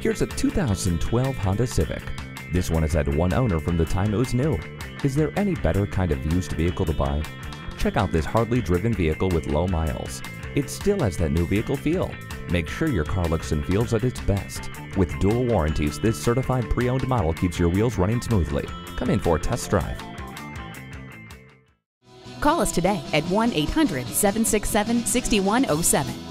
Here's a 2012 Honda Civic. This one has had one owner from the time it was new. Is there any better kind of used vehicle to buy? Check out this hardly driven vehicle with low miles. It still has that new vehicle feel. Make sure your car looks and feels at its best. With dual warranties, this certified pre-owned model keeps your wheels running smoothly. Come in for a test drive. Call us today at 1 800 767 6107.